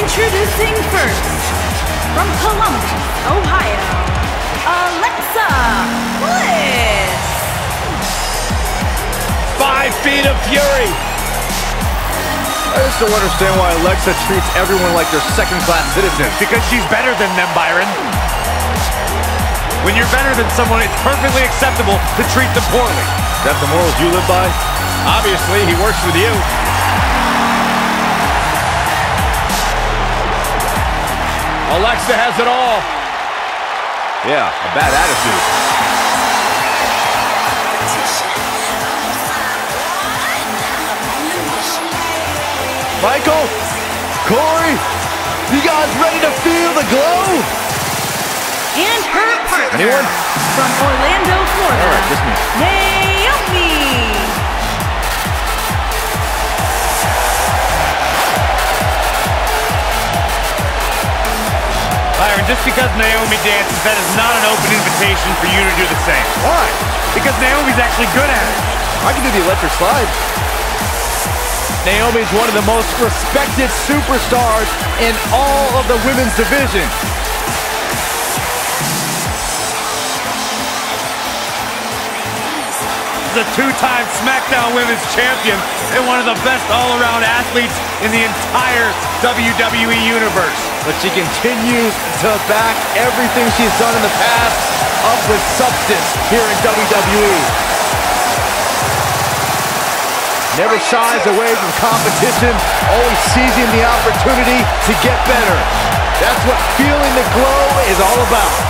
fall. Introducing first, from Columbus, Ohio, Alexa Bliss. Five feet of fury. I just don't understand why Alexa treats everyone like they're second-class citizens. Because she's better than them, Byron. When you're better than someone, it's perfectly acceptable to treat them poorly. Is that the morals you live by? Obviously, he works with you. Alexa has it all. Yeah, a bad attitude. Michael, Corey, you guys ready to feel the glow? And her partner, Anyone? from Orlando, Florida, All right, just me. Naomi. Byron, just because Naomi dances, that is not an open invitation for you to do the same. Why? Because Naomi's actually good at it. I can do the electric slide. Naomi's one of the most respected superstars in all of the women's division. The two-time SmackDown Women's Champion and one of the best all-around athletes in the entire WWE Universe. But she continues to back everything she's done in the past up with substance here in WWE. Never shies away from competition, always seizing the opportunity to get better. That's what feeling the glow is all about.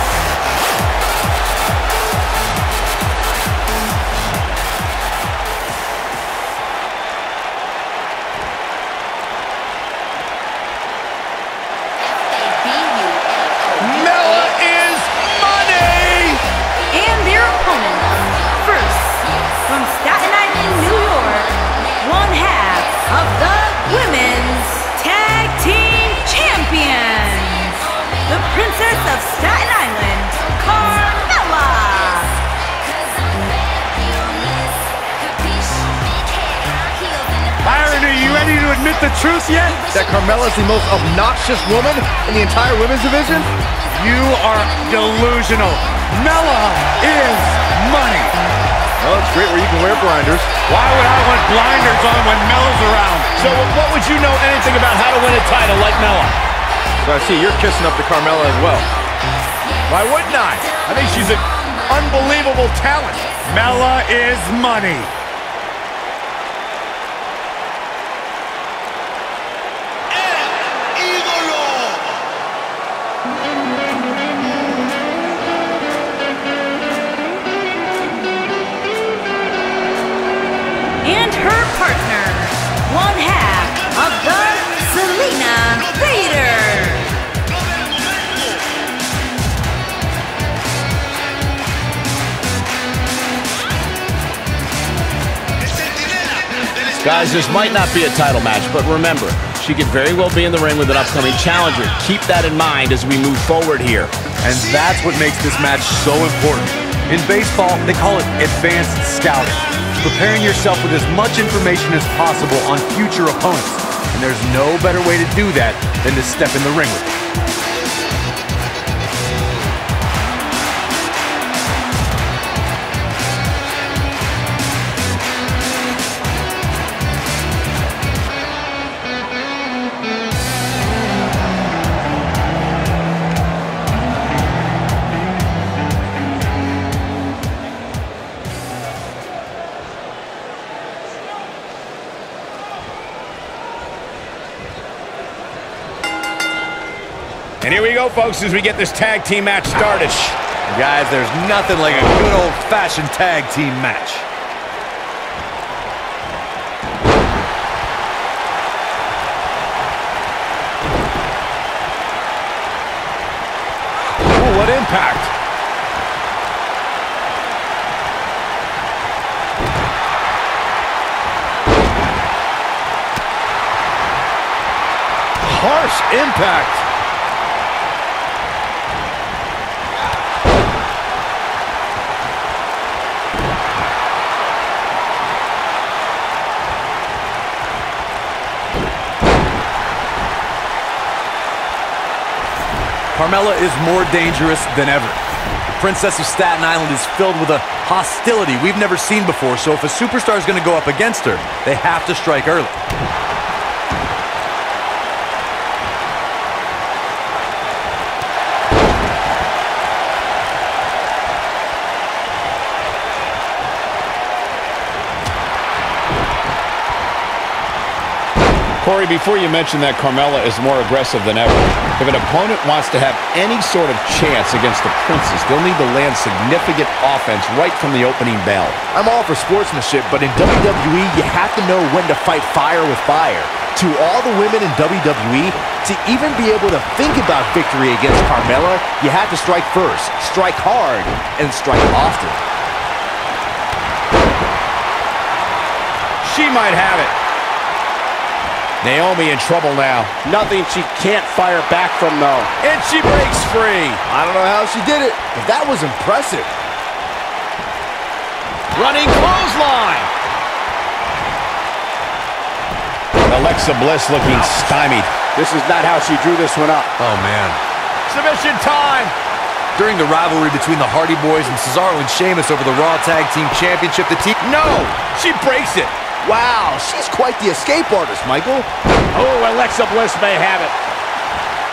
Admit the truth yet? That Carmella's the most obnoxious woman in the entire women's division? You are delusional. Mella is money. Well, it's great where you can wear blinders. Why would I want blinders on when Mella's around? So what would you know anything about how to win a title like Mella? So I see you're kissing up to Carmella as well. Why wouldn't I? I think she's an unbelievable talent. Mella is money. Guys, this might not be a title match, but remember, she could very well be in the ring with an upcoming challenger. Keep that in mind as we move forward here. And that's what makes this match so important. In baseball, they call it advanced scouting. Preparing yourself with as much information as possible on future opponents. And there's no better way to do that than to step in the ring with them. And here we go, folks, as we get this tag team match started. Guys, there's nothing like a good old-fashioned tag team match. Ooh, what impact! Harsh impact! Carmella is more dangerous than ever. The Princess of Staten Island is filled with a hostility we've never seen before, so if a superstar is going to go up against her, they have to strike early. Before you mention that Carmella is more aggressive than ever, if an opponent wants to have any sort of chance against the Princess, they'll need to land significant offense right from the opening bell. I'm all for sportsmanship, but in WWE, you have to know when to fight fire with fire. To all the women in WWE, to even be able to think about victory against Carmella, you have to strike first, strike hard, and strike often. She might have it. Naomi in trouble now. Nothing she can't fire back from, though. And she breaks free. I don't know how she did it, but that was impressive. Running clothesline. Alexa Bliss looking stymied. This is not how she drew this one up. Oh, man. Submission time. During the rivalry between the Hardy Boys and Cesaro and Sheamus over the Raw Tag Team Championship, the team... No! She breaks it. Wow, she's quite the escape artist, Michael. Oh, Alexa Bliss may have it.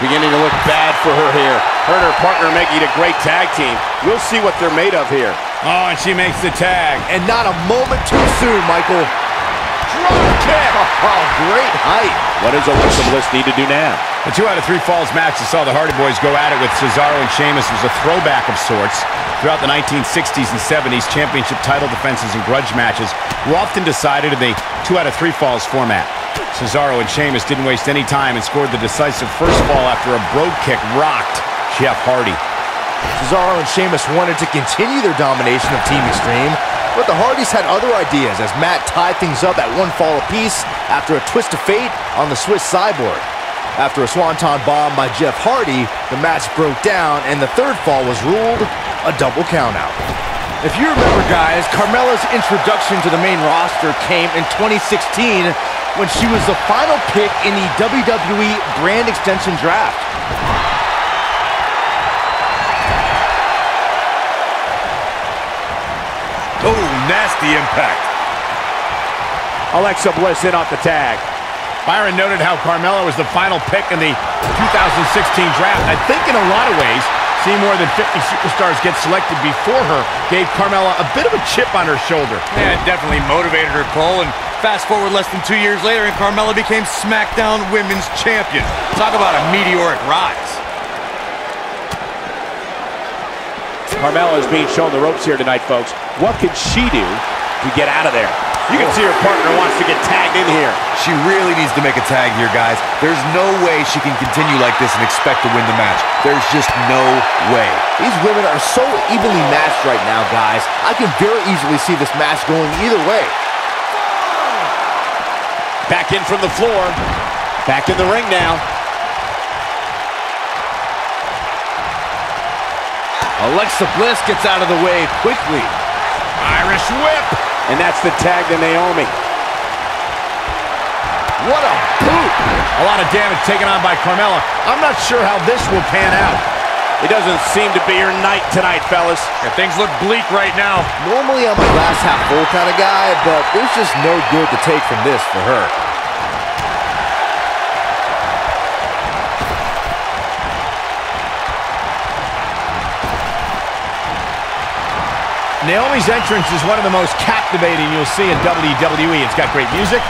Beginning to look bad for her here. Her and her partner making a great tag team. We'll see what they're made of here. Oh, and she makes the tag. And not a moment too soon, Michael. Drop kick. Oh, great height. What does Alexa Bliss need to do now? The two out of three falls match that saw the Hardy Boys go at it with Cesaro and Sheamus was a throwback of sorts. Throughout the 1960s and 70s, championship title defenses and grudge matches were often decided in the two out of three falls format. Cesaro and Sheamus didn't waste any time and scored the decisive first fall after a brogue kick rocked Jeff Hardy. Cesaro and Sheamus wanted to continue their domination of Team Extreme, but the Hardys had other ideas as Matt tied things up at one fall apiece after a twist of fate on the Swiss Cyborg. After a swanton bomb by Jeff Hardy, the match broke down and the third fall was ruled a double countout. If you remember, guys, Carmella's introduction to the main roster came in 2016 when she was the final pick in the WWE Brand Extension Draft. Oh, nasty impact. Alexa Bliss in off the tag. Byron noted how Carmella was the final pick in the 2016 draft. I think in a lot of ways, seeing more than 50 superstars get selected before her gave Carmella a bit of a chip on her shoulder. Yeah, it definitely motivated her, Cole. And fast forward less than two years later, and Carmella became SmackDown Women's Champion. Talk about a meteoric rise. Carmella is being shown the ropes here tonight, folks. What can she do to get out of there? You can see her partner wants to get tagged in here. She really needs to make a tag here, guys. There's no way she can continue like this and expect to win the match. There's just no way. These women are so evenly matched right now, guys. I can very easily see this match going either way. Back in from the floor. Back in the ring now. Alexa Bliss gets out of the way quickly. Irish whip. And that's the tag to Naomi. What a boot! A lot of damage taken on by Carmella. I'm not sure how this will pan out. It doesn't seem to be her night tonight, fellas. Yeah, things look bleak right now. Normally I'm a glass half full kind of guy, but there's just no good to take from this for her. Naomi's entrance is one of the most captivating you'll see in WWE. It's got great music,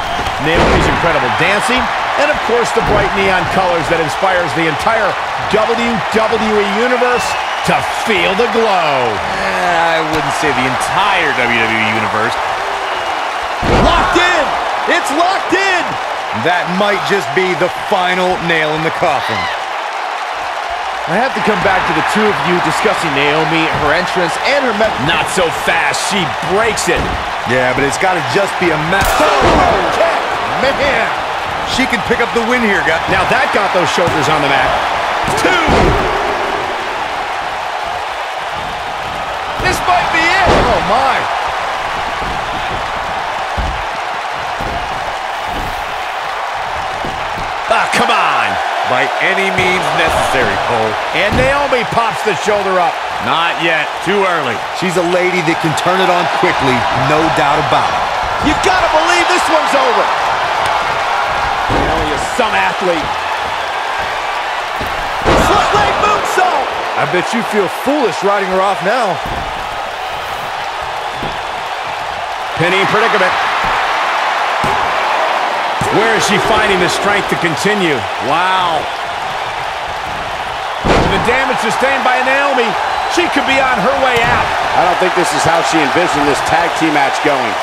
Naomi's incredible dancing, and of course the bright neon colors that inspires the entire WWE Universe to feel the glow. Eh, I wouldn't say the entire WWE Universe. Locked in! It's locked in! That might just be the final nail in the coffin. I have to come back to the two of you discussing Naomi, her entrance, and her method. Not so fast. She breaks it. Yeah, but it's got to just be a match. Man! She can pick up the win here, guys. Now that got those shoulders on the mat. Two! This might be it! Oh, my! Ah, come on! By any means necessary, Cole. And Naomi pops the shoulder up. Not yet. Too early. She's a lady that can turn it on quickly, no doubt about it. You've gotta believe this one's over. Naomi is some athlete. Split leg moonsault. I bet you feel foolish riding her off now. Penny predicament. Where is she finding the strength to continue? Wow. The damage sustained by Naomi. She could be on her way out. I don't think this is how she envisioned this tag team match going.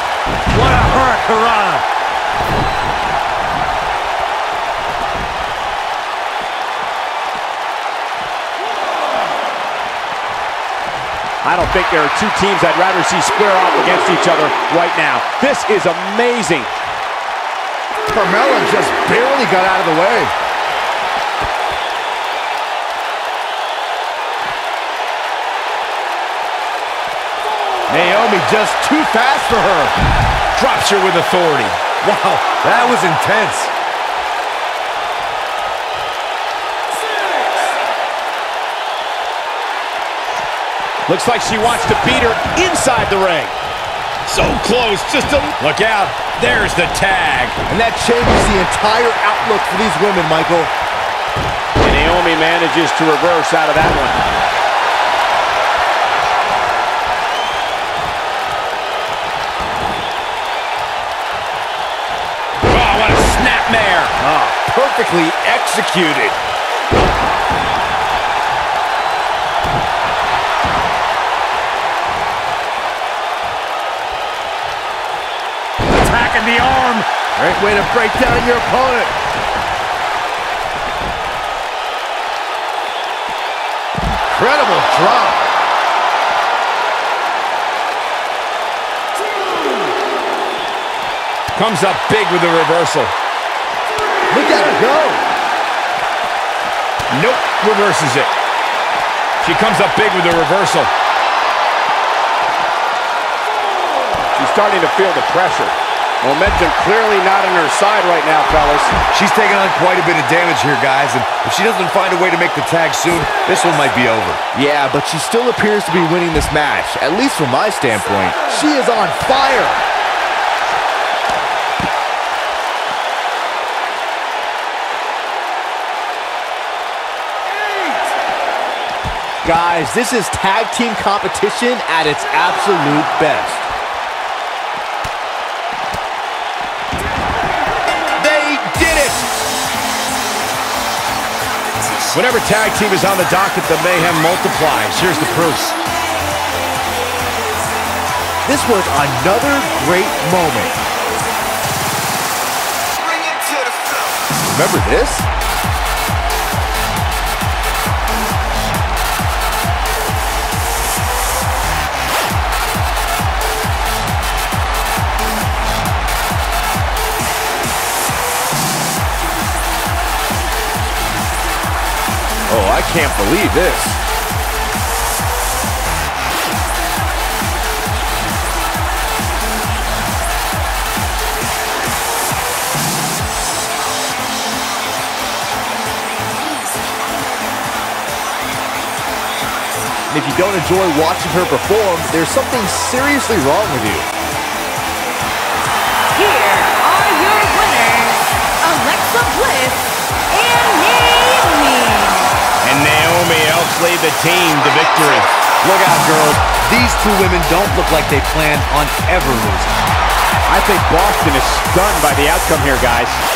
What a hurricane. I don't think there are two teams I'd rather see square off against each other right now. This is amazing. Carmella just barely got out of the way. Naomi just too fast for her. Drops her with authority. Wow, that was intense. Looks like she wants to beat her inside the ring. So close, just a... Look out, there's the tag. And that changes the entire outlook for these women, Michael. And Naomi manages to reverse out of that one. Oh, what a snapmare. Ah, perfectly executed. Great way to break down your opponent. Incredible drop. Comes up big with the reversal. Look at her go. Nope, reverses it. She comes up big with the reversal. She's starting to feel the pressure. Momentum clearly not on her side right now, fellas. She's taking on quite a bit of damage here, guys, and if she doesn't find a way to make the tag soon, this one might be over. Yeah, but she still appears to be winning this match, at least from my standpoint. She is on fire. Guys, this is tag team competition at its absolute best. Whenever tag team is on the docket, the mayhem multiplies. Here's the proof. This was another great moment. Remember this? Can't believe this. And if you don't enjoy watching her perform, there's something seriously wrong with you. Lead the team to victory. Look out, girls. These two women don't look like they planned on ever losing. I think Boston is stunned by the outcome here, guys.